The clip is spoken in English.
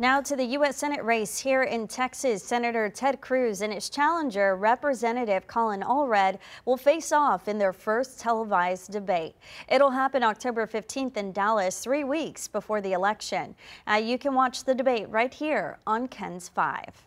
Now to the U.S. Senate race here in Texas. Senator Ted Cruz and his challenger, Representative Colin Allred, will face off in their first televised debate. It'll happen October 15th in Dallas, three weeks before the election. Uh, you can watch the debate right here on KENS 5.